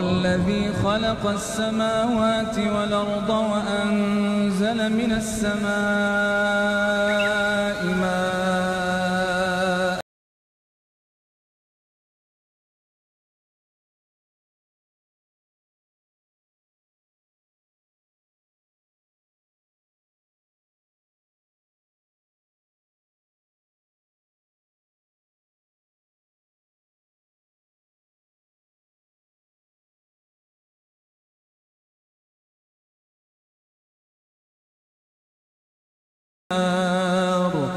الذي خلق السماوات والأرض وأنزل من السماء